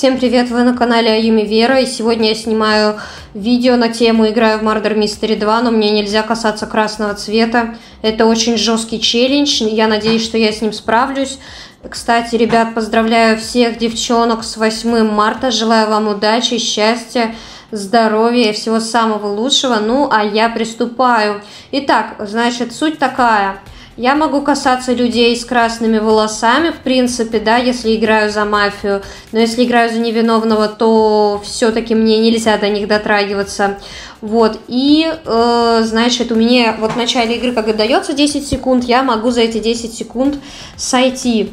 Всем привет, вы на канале Аюми Вера, и сегодня я снимаю видео на тему «Играю в Murder Mystery 2, но мне нельзя касаться красного цвета». Это очень жесткий челлендж, я надеюсь, что я с ним справлюсь. Кстати, ребят, поздравляю всех девчонок с 8 марта, желаю вам удачи, счастья, здоровья и всего самого лучшего. Ну, а я приступаю. Итак, значит, суть такая – я могу касаться людей с красными волосами, в принципе, да, если играю за мафию. Но если играю за невиновного, то все-таки мне нельзя до них дотрагиваться. Вот, и, э, значит, у меня вот в начале игры, когда дается 10 секунд, я могу за эти 10 секунд сойти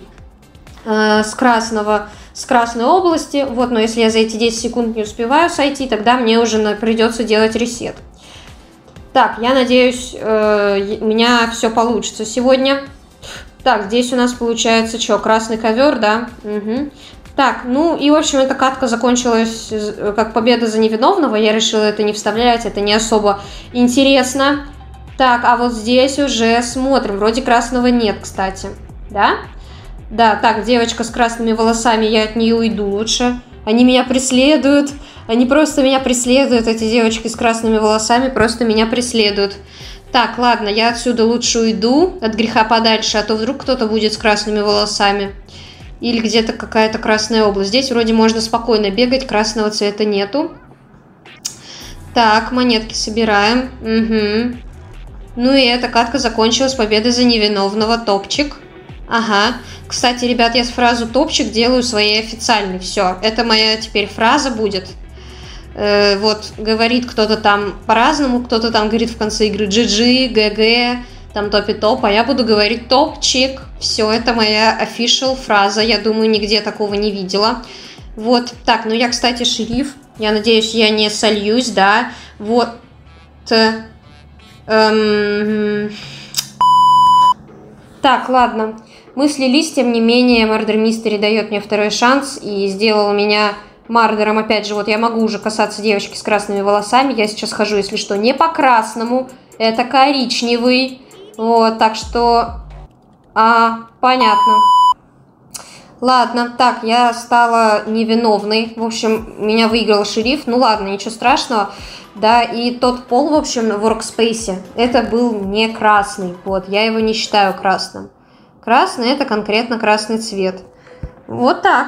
э, с красного с красной области, вот, но если я за эти 10 секунд не успеваю сойти, тогда мне уже придется делать ресет. Так, я надеюсь, э, у меня все получится сегодня. Так, здесь у нас получается что, красный ковер, да? Угу. Так, ну и, в общем, эта катка закончилась э, как победа за невиновного. Я решила это не вставлять, это не особо интересно. Так, а вот здесь уже смотрим. Вроде красного нет, кстати. Да? Да, так, девочка с красными волосами, я от нее уйду лучше. Они меня преследуют. Они просто меня преследуют, эти девочки с красными волосами просто меня преследуют. Так, ладно, я отсюда лучше уйду от греха подальше, а то вдруг кто-то будет с красными волосами. Или где-то какая-то красная область. Здесь вроде можно спокойно бегать, красного цвета нету. Так, монетки собираем. Угу. Ну и эта катка закончилась победой за невиновного. Топчик. Ага. Кстати, ребят, я фразу топчик делаю своей официальной. Все, это моя теперь фраза будет. Э, вот говорит кто-то там по-разному, кто-то там говорит в конце игры GG, GG, там топи топ, а я буду говорить топчик. Все, это моя official фраза, я думаю, нигде такого не видела. Вот, так, ну я, кстати, шериф, я надеюсь, я не сольюсь, да, вот. Эм... Так, ладно. Мы слились, тем не менее, Murder Mystery дает мне второй шанс и сделал меня Мардером, опять же, вот я могу уже касаться девочки с красными волосами. Я сейчас хожу, если что, не по красному. Это коричневый. Вот, так что... А, понятно. Ладно, так, я стала невиновной. В общем, меня выиграл шериф. Ну ладно, ничего страшного. Да, и тот пол, в общем, в workspace, это был не красный. Вот, я его не считаю красным. Красный это конкретно красный цвет. Вот так.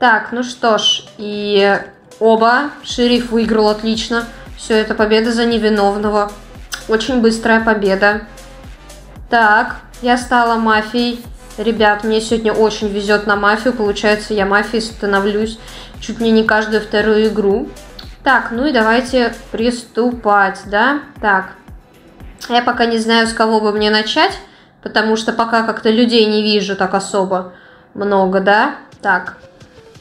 Так, ну что ж, и оба. Шериф выиграл отлично. Все, это победа за невиновного. Очень быстрая победа. Так, я стала мафией. Ребят, мне сегодня очень везет на мафию. Получается, я мафией становлюсь чуть ли не каждую вторую игру. Так, ну и давайте приступать, да? Так, я пока не знаю, с кого бы мне начать, потому что пока как-то людей не вижу так особо много, да? Так,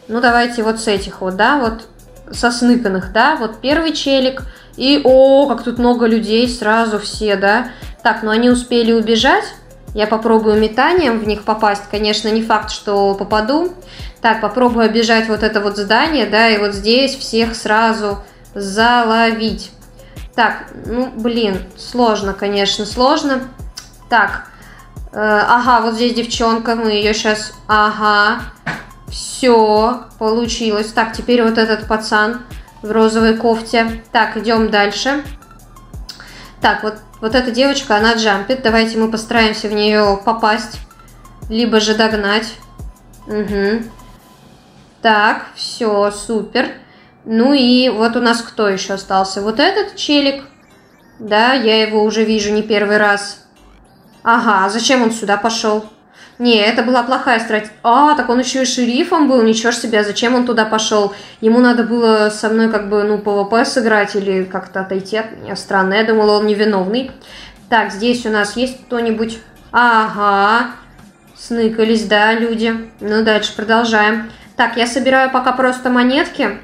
ну, давайте вот с этих вот, да, вот со сныканных, да, вот первый челик. И, о, как тут много людей, сразу все, да. Так, ну они успели убежать. Я попробую метанием в них попасть. Конечно, не факт, что попаду. Так, попробую обижать вот это вот здание, да, и вот здесь всех сразу заловить. Так, ну, блин, сложно, конечно, сложно. Так, ага, вот здесь девчонка, мы ее сейчас, ага, все, получилось. Так, теперь вот этот пацан в розовой кофте. Так, идем дальше. Так, вот, вот эта девочка, она джампит. Давайте мы постараемся в нее попасть. Либо же догнать. Угу. Так, все, супер. Ну и вот у нас кто еще остался? Вот этот челик. Да, я его уже вижу не первый раз. Ага, а зачем он сюда пошел? Не, это была плохая стратегия. А, так он еще и шерифом был, ничего себе, зачем он туда пошел? Ему надо было со мной как бы, ну, ПВП сыграть или как-то отойти от меня. Странно, я думала, он невиновный. Так, здесь у нас есть кто-нибудь? Ага, сныкались, да, люди. Ну, дальше продолжаем. Так, я собираю пока просто монетки.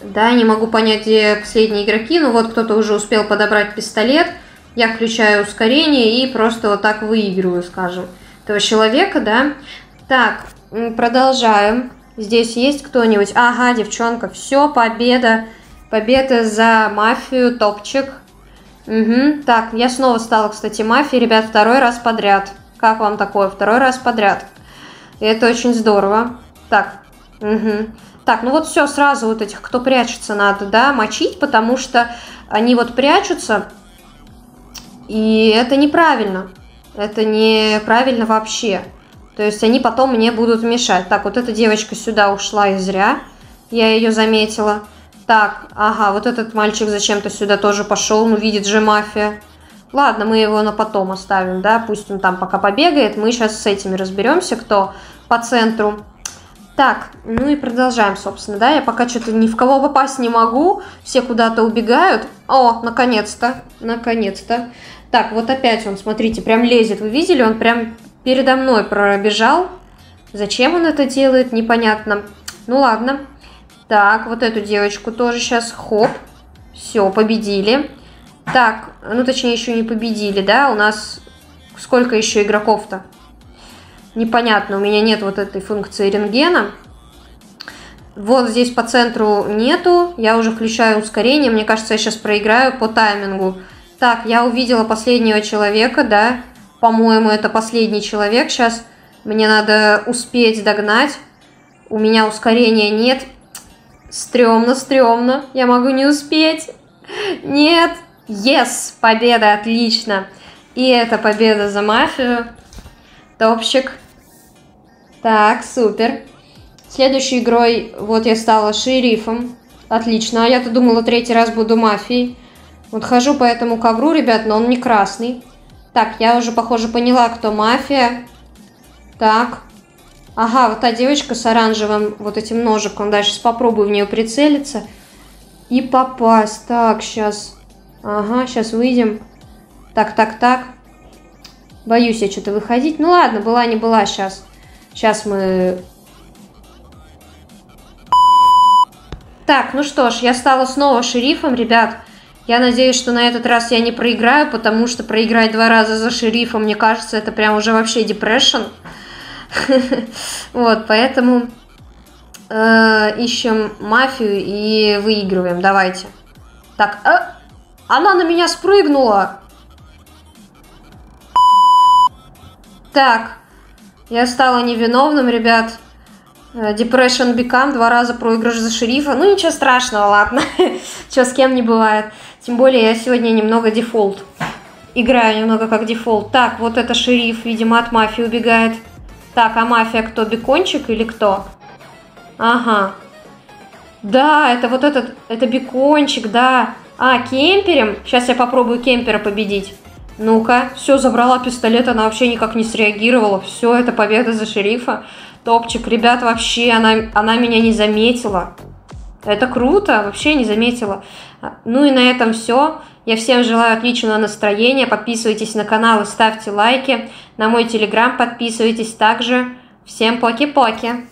Да, не могу понять, где последние игроки. Ну, вот кто-то уже успел подобрать пистолет. Я включаю ускорение и просто вот так выигрываю, скажем этого человека, да. Так, продолжаем. Здесь есть кто-нибудь? Ага, девчонка, все, победа. Победа за мафию, топчик. Угу. Так, я снова стала, кстати, мафией, ребят, второй раз подряд. Как вам такое? Второй раз подряд. Это очень здорово. Так, Угу. Так, ну вот все, сразу вот этих, кто прячется, надо, да, мочить, потому что они вот прячутся, и это неправильно. Это неправильно вообще. То есть они потом мне будут мешать. Так, вот эта девочка сюда ушла и зря. Я ее заметила. Так, ага, вот этот мальчик зачем-то сюда тоже пошел. Ну, видит же мафия. Ладно, мы его на потом оставим, да, пусть он там пока побегает. Мы сейчас с этими разберемся, кто по центру. Так, ну и продолжаем, собственно, да. Я пока что-то ни в кого попасть не могу. Все куда-то убегают. О, наконец-то, наконец-то. Так, вот опять он, смотрите, прям лезет. Вы видели? Он прям передо мной пробежал. Зачем он это делает, непонятно. Ну ладно. Так, вот эту девочку тоже сейчас. Хоп. Все, победили. Так, ну точнее еще не победили, да? У нас сколько еще игроков-то? Непонятно, у меня нет вот этой функции рентгена. Вот здесь по центру нету. Я уже включаю ускорение. Мне кажется, я сейчас проиграю по таймингу. Так, я увидела последнего человека, да. По-моему, это последний человек. Сейчас мне надо успеть догнать. У меня ускорения нет. Стремно, стремно. Я могу не успеть. Нет. Yes, победа, отлично. И это победа за мафию. Топчик. Так, супер. Следующей игрой, вот я стала шерифом. Отлично. А я-то думала, третий раз буду мафией. Вот хожу по этому ковру, ребят, но он не красный. Так, я уже, похоже, поняла, кто мафия. Так. Ага, вот та девочка с оранжевым вот этим ножиком. Дальше сейчас попробую в нее прицелиться. И попасть. Так, сейчас. Ага, сейчас выйдем. Так, так, так. Боюсь я что-то выходить. Ну ладно, была не была сейчас. Сейчас мы... Так, ну что ж, я стала снова шерифом, ребят. Я надеюсь, что на этот раз я не проиграю, потому что проиграть два раза за шерифом, мне кажется, это прям уже вообще депрессион. Вот, поэтому э, ищем мафию и выигрываем. Давайте. Так, э, она на меня спрыгнула. Так, я стала невиновным, ребят. Э, Depression Become, два раза проигрыш за шерифа. Ну, ничего страшного, ладно. Что с кем не бывает. Тем более я сегодня немного дефолт. Играю немного как дефолт. Так, вот это шериф, видимо, от мафии убегает. Так, а мафия кто? Бекончик или кто? Ага. Да, это вот этот, это бекончик, да. А, кемперем? Сейчас я попробую кемпера победить. Ну-ка, все, забрала пистолет, она вообще никак не среагировала. Все, это победа за шерифа. Топчик, ребят, вообще, она, она меня не заметила. Это круто, вообще не заметила. Ну и на этом все. Я всем желаю отличного настроения. Подписывайтесь на канал и ставьте лайки. На мой телеграм подписывайтесь также. Всем поки-поки.